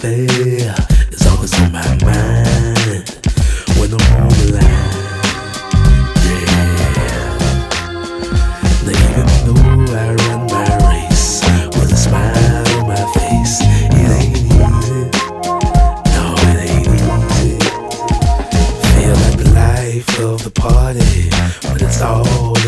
baby always on my mind when I'm on the line. Yeah. Now even though I run my race with a smile on my face, it ain't easy. No, it ain't easy. Feel like the life of the party, but it's all.